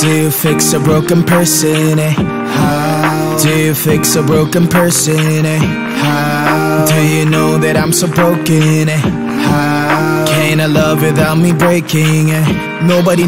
Do you fix a broken person, eh? How? Do you fix a broken person, eh? How? Do you know that I'm so broken, eh? How? Can I love without me breaking, eh? Nobody